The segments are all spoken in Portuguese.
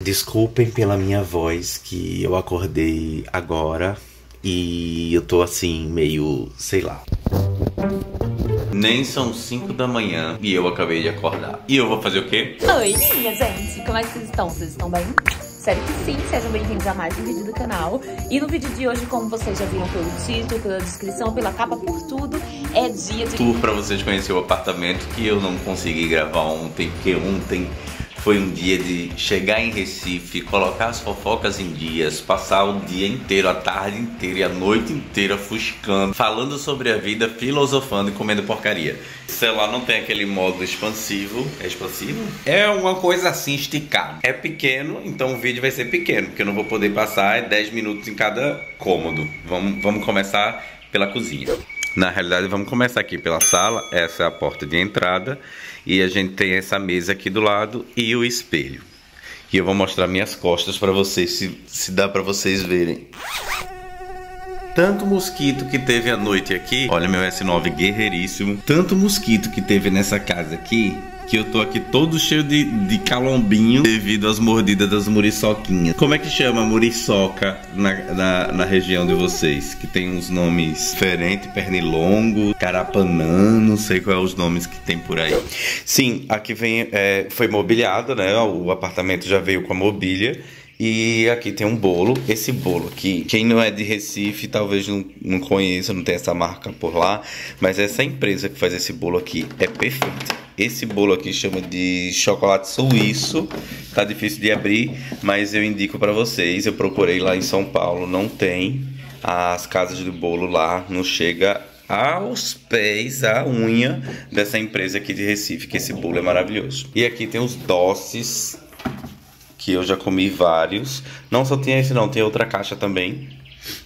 Desculpem pela minha voz, que eu acordei agora e eu tô assim, meio, sei lá. Nem são 5 da manhã e eu acabei de acordar. E eu vou fazer o quê? Oi, minha gente! Como é que vocês estão? Vocês estão bem? Espero que sim, sejam bem-vindos a mais um vídeo do canal. E no vídeo de hoje, como vocês já viram pelo título, pela descrição, pela capa, por tudo, é dia de... Tour pra vocês conhecerem o apartamento que eu não consegui gravar ontem, porque ontem foi um dia de chegar em Recife, colocar as fofocas em dias, passar o dia inteiro, a tarde inteira e a noite inteira fuscando, falando sobre a vida, filosofando e comendo porcaria. O celular não tem aquele modo expansivo. É expansivo? É uma coisa assim esticada. É pequeno, então o vídeo vai ser pequeno, porque eu não vou poder passar 10 minutos em cada cômodo. Vamos, vamos começar pela cozinha. Na realidade, vamos começar aqui pela sala. Essa é a porta de entrada. E a gente tem essa mesa aqui do lado e o espelho. E eu vou mostrar minhas costas para vocês, se, se dá para vocês verem. Tanto mosquito que teve à noite aqui, olha meu S9 guerreiríssimo. Tanto mosquito que teve nessa casa aqui, que eu tô aqui todo cheio de, de calombinho devido às mordidas das muriçoquinhas. Como é que chama muriçoca na, na, na região de vocês? Que tem uns nomes diferentes, pernilongo, carapanã, não sei quais é os nomes que tem por aí. Sim, aqui vem, é, foi mobiliado, né? O apartamento já veio com a mobília. E aqui tem um bolo. Esse bolo aqui, quem não é de Recife, talvez não, não conheça, não tem essa marca por lá. Mas essa empresa que faz esse bolo aqui é perfeita. Esse bolo aqui chama de chocolate suíço. Tá difícil de abrir, mas eu indico para vocês. Eu procurei lá em São Paulo, não tem. As casas de bolo lá não chega aos pés, a unha dessa empresa aqui de Recife, que esse bolo é maravilhoso. E aqui tem os doces que eu já comi vários. Não só tem esse não, tem outra caixa também.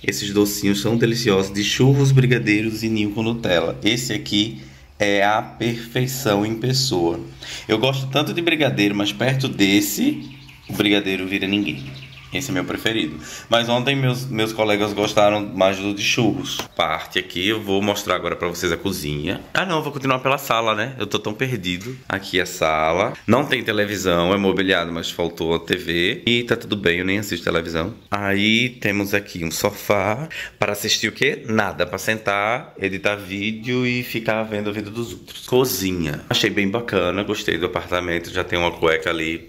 Esses docinhos são deliciosos de churros, brigadeiros e ninho com Nutella. Esse aqui é a perfeição em pessoa. Eu gosto tanto de brigadeiro, mas perto desse, o brigadeiro vira ninguém. Esse é meu preferido. Mas ontem meus, meus colegas gostaram mais do de churros. Parte aqui, eu vou mostrar agora pra vocês a cozinha. Ah não, vou continuar pela sala, né? Eu tô tão perdido. Aqui é a sala. Não tem televisão, é mobiliado, mas faltou a TV. E tá tudo bem, eu nem assisto televisão. Aí temos aqui um sofá. Para assistir o quê? Nada. Pra sentar, editar vídeo e ficar vendo a vida dos outros. Cozinha. Achei bem bacana, gostei do apartamento. Já tem uma cueca ali.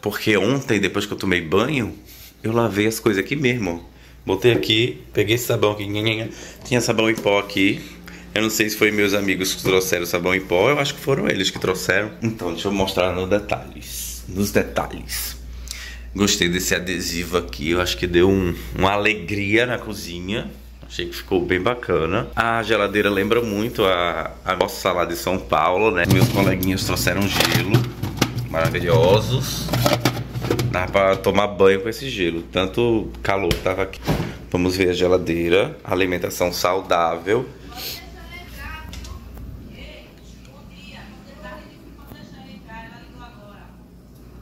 Porque ontem, depois que eu tomei tomei banho, eu lavei as coisas aqui mesmo. Botei aqui, peguei esse sabão aqui, tinha sabão em pó aqui. Eu não sei se foi meus amigos que trouxeram sabão em pó, eu acho que foram eles que trouxeram. Então, deixa eu mostrar nos detalhes. Nos detalhes. Gostei desse adesivo aqui, eu acho que deu um, uma alegria na cozinha. Achei que ficou bem bacana. A geladeira lembra muito a, a nossa salada de São Paulo, né? Meus coleguinhas trouxeram gelo. Maravilhosos. Dá pra tomar banho com esse gelo. Tanto calor que tava aqui. Vamos ver a geladeira. Alimentação saudável.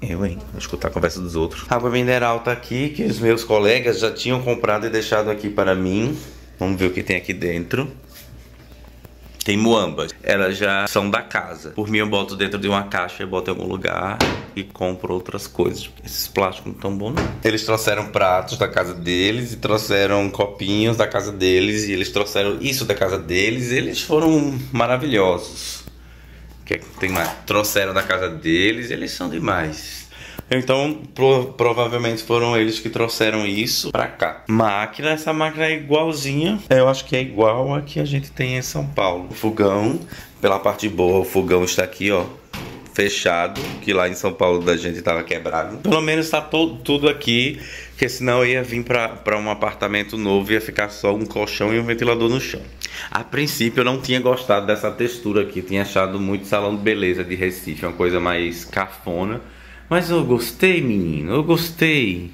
Eu, hein? Vou escutar a conversa dos outros. Água mineral tá aqui, que os meus colegas já tinham comprado e deixado aqui para mim. Vamos ver o que tem aqui dentro. Tem muambas. Elas já são da casa. Por mim, eu boto dentro de uma caixa e boto em algum lugar e compro outras coisas. Esses plásticos não tão bons, não. Eles trouxeram pratos da casa deles e trouxeram copinhos da casa deles e eles trouxeram isso da casa deles. eles foram maravilhosos. O que, é que tem mais? Trouxeram da casa deles eles são demais. Então, pro, provavelmente foram eles que trouxeram isso pra cá. Máquina, essa máquina é igualzinha. Eu acho que é igual a que a gente tem em São Paulo. O fogão, pela parte boa, o fogão está aqui, ó. Fechado, que lá em São Paulo da gente tava quebrado. Pelo menos tá todo, tudo aqui, porque senão eu ia vir para um apartamento novo e ia ficar só um colchão e um ventilador no chão. A princípio eu não tinha gostado dessa textura aqui, tinha achado muito salão de beleza de Recife, uma coisa mais cafona. Mas eu gostei, menino, eu gostei.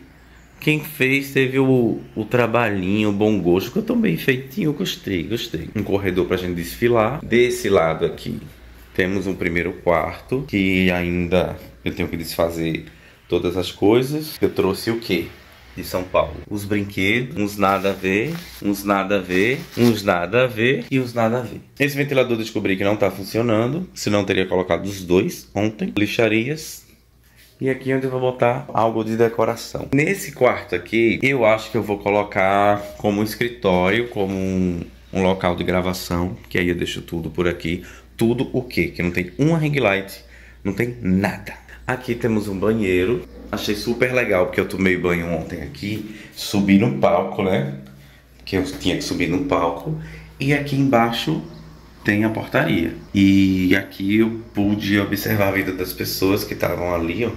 Quem fez teve o, o trabalhinho, o bom gosto. Ficou tão bem feitinho, eu gostei, gostei. Um corredor pra gente desfilar. Desse lado aqui, temos um primeiro quarto, que ainda eu tenho que desfazer todas as coisas. Eu trouxe o quê? de São Paulo. Os brinquedos, uns nada a ver, uns nada a ver, uns nada a ver e uns nada a ver. Esse ventilador descobri que não tá funcionando, senão teria colocado os dois ontem. Lixarias, E aqui é onde eu vou botar algo de decoração. Nesse quarto aqui, eu acho que eu vou colocar como um escritório, como um, um local de gravação. Que aí eu deixo tudo por aqui. Tudo o quê? Que não tem uma ring light, não tem nada. Aqui temos um banheiro. Achei super legal, porque eu tomei banho ontem aqui. Subi no palco, né? Que eu tinha que subir no palco. E aqui embaixo tem a portaria. E aqui eu pude observar a vida das pessoas que estavam ali, ó.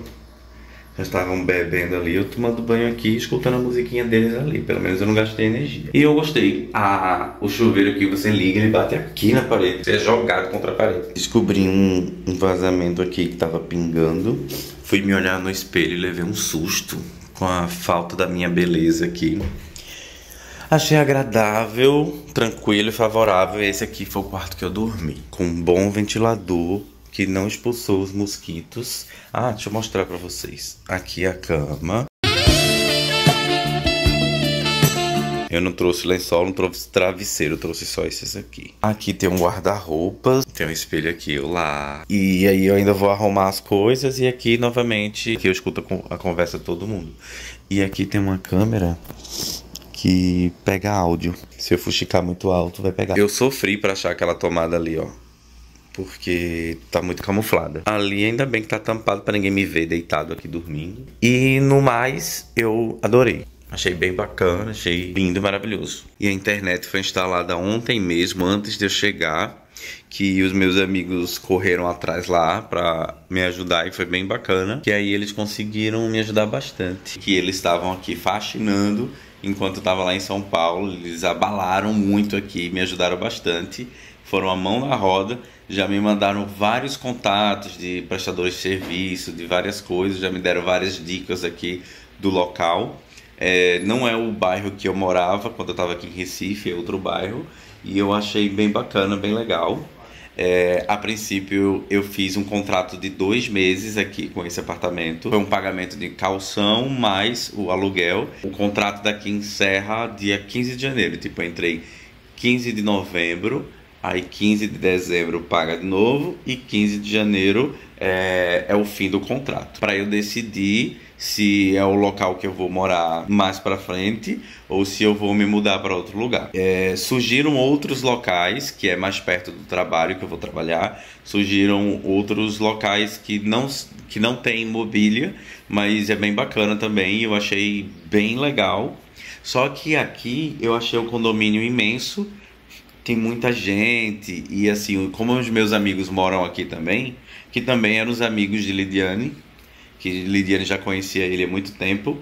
Já estavam bebendo ali, eu tomando banho aqui, escutando a musiquinha deles ali. Pelo menos eu não gastei energia. E eu gostei. Ah, o chuveiro aqui você liga, ele bate aqui na parede. Você é jogado contra a parede. Descobri um, um vazamento aqui que tava pingando. Fui me olhar no espelho e levei um susto com a falta da minha beleza aqui. Achei agradável, tranquilo e favorável. Esse aqui foi o quarto que eu dormi. Com um bom ventilador que não expulsou os mosquitos. Ah, deixa eu mostrar pra vocês. Aqui a cama. Eu não trouxe lençol, não trouxe travesseiro, trouxe só esses aqui. Aqui tem um guarda-roupas, tem um espelho aqui lá. E aí eu ainda vou arrumar as coisas e aqui novamente que eu escuto a conversa de todo mundo. E aqui tem uma câmera que pega áudio. Se eu fuxicar muito alto, vai pegar. Eu sofri para achar aquela tomada ali, ó. Porque tá muito camuflada. Ali ainda bem que tá tampado para ninguém me ver deitado aqui dormindo. E no mais, eu adorei. Achei bem bacana, achei lindo e maravilhoso. E a internet foi instalada ontem mesmo, antes de eu chegar, que os meus amigos correram atrás lá para me ajudar e foi bem bacana. Que aí eles conseguiram me ajudar bastante. Que eles estavam aqui faxinando enquanto eu estava lá em São Paulo. Eles abalaram muito aqui, me ajudaram bastante. Foram a mão na roda, já me mandaram vários contatos de prestadores de serviço, de várias coisas, já me deram várias dicas aqui do local. É, não é o bairro que eu morava quando eu estava aqui em Recife, é outro bairro. E eu achei bem bacana, bem legal. É, a princípio, eu fiz um contrato de dois meses aqui com esse apartamento. Foi um pagamento de calção mais o aluguel. O contrato daqui encerra dia 15 de janeiro. Tipo, eu entrei 15 de novembro, aí 15 de dezembro paga de novo e 15 de janeiro é, é o fim do contrato. Para eu decidir se é o local que eu vou morar mais para frente ou se eu vou me mudar para outro lugar. É, surgiram outros locais que é mais perto do trabalho que eu vou trabalhar. Surgiram outros locais que não que não tem mobília, mas é bem bacana também. Eu achei bem legal. Só que aqui eu achei o condomínio imenso. Tem muita gente e assim, como os meus amigos moram aqui também, que também eram os amigos de Lidiane, que Lidiane já conhecia ele há muito tempo.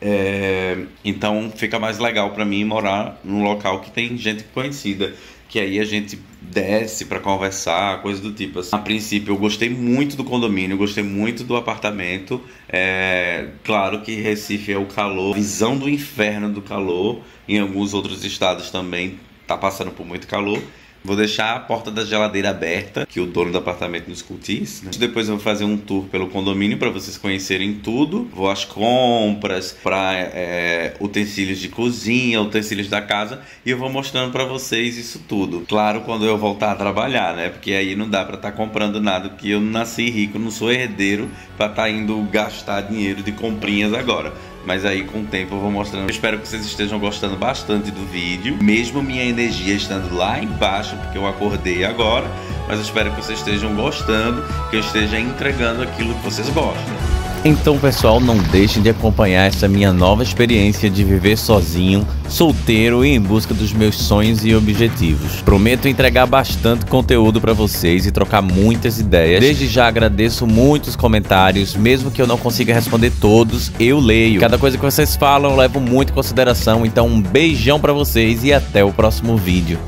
É, então fica mais legal para mim morar num local que tem gente conhecida, que aí a gente desce para conversar, coisa do tipo. Assim. A princípio eu gostei muito do condomínio, gostei muito do apartamento. É, claro que Recife é o calor, visão do inferno do calor. Em alguns outros estados também tá passando por muito calor. Vou deixar a porta da geladeira aberta, que o dono do apartamento nos isso. Né? Depois eu vou fazer um tour pelo condomínio para vocês conhecerem tudo. Vou às compras, para é, utensílios de cozinha, utensílios da casa e eu vou mostrando para vocês isso tudo. Claro, quando eu voltar a trabalhar, né? Porque aí não dá para estar tá comprando nada, porque eu nasci rico, não sou herdeiro para estar tá indo gastar dinheiro de comprinhas agora. Mas aí com o tempo eu vou mostrando. Eu espero que vocês estejam gostando bastante do vídeo. Mesmo minha energia estando lá embaixo, porque eu acordei agora. Mas eu espero que vocês estejam gostando, que eu esteja entregando aquilo que vocês gostam. Então, pessoal, não deixem de acompanhar essa minha nova experiência de viver sozinho, solteiro e em busca dos meus sonhos e objetivos. Prometo entregar bastante conteúdo para vocês e trocar muitas ideias. Desde já agradeço muitos comentários, mesmo que eu não consiga responder todos, eu leio. Cada coisa que vocês falam eu levo muito em consideração, então um beijão para vocês e até o próximo vídeo.